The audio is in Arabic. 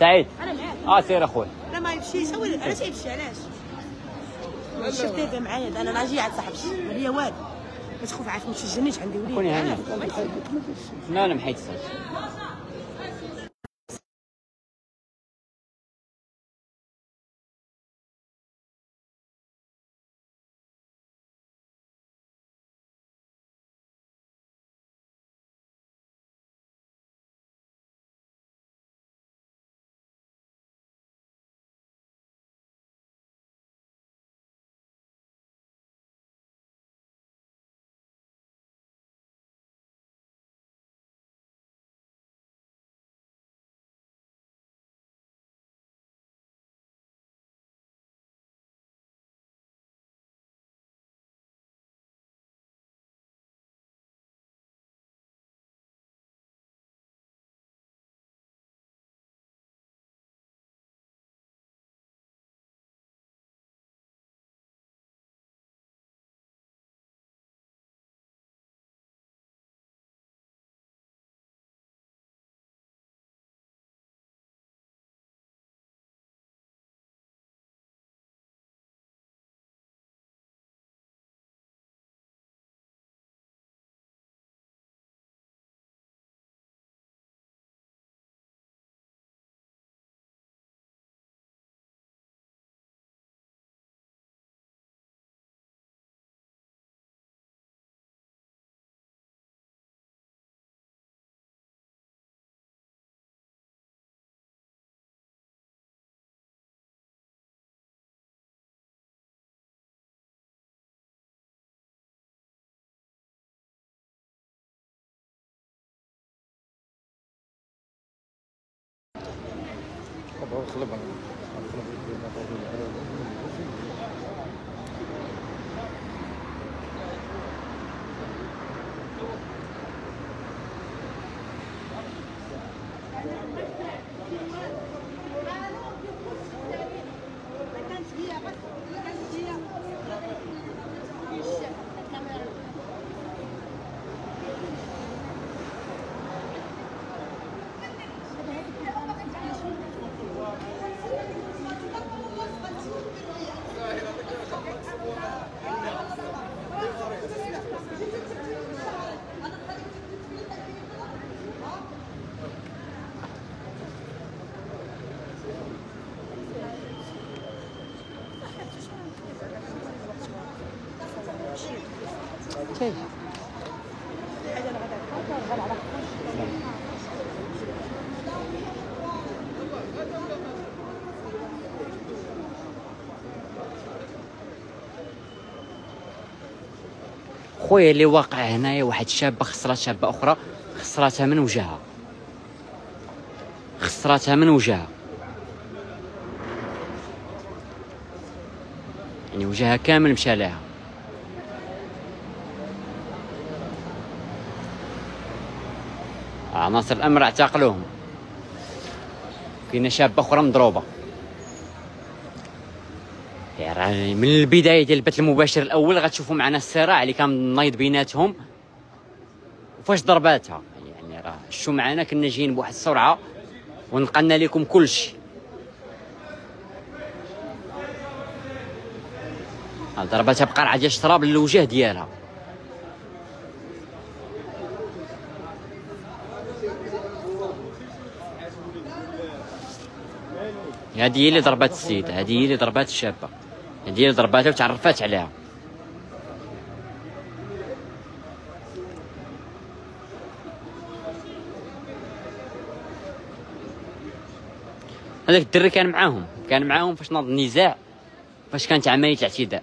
سعيد. أنا معاك. آه سير اخويا لا ما يمشيش علاش يمشي علاش؟ شفت هذا معايا أنا راجي عند صاحبتي. ما ليا والو. ما تخوف عارف ما تسجلنيش عندي وليد كوني هاني. لا أنا محيت akıllı bana. Akıllı. خويا اللي واقع هنايا واحد شابه خسرات شابة أخرى خسراتها من وجهها. خسراتها من وجهها. يعني وجهها كامل مشى لها. عناصر الأمر اعتقلوهم. كاينة شابه أخرى مضروبة. يعني من البداية ديال البث المباشر الأول غتشوفوا معنا الصراع اللي كان نايض بيناتهم. وفاش ضرباتها؟ يعني راه شو معنا كنا جايين بواحد السرعة ونقلنا لكم كل شيء. ضربتها بقرعة ديال الشراب للوجه ديالها. هذه هي اللي ضربات السيدة هذه هي اللي ضربات الشابة. هذه هي اللي ضرباتها وتعرفات عليها. هذاك الدري كان معاهم كان معاهم فاش ناض النزاع فاش كانت عملية الاعتداء.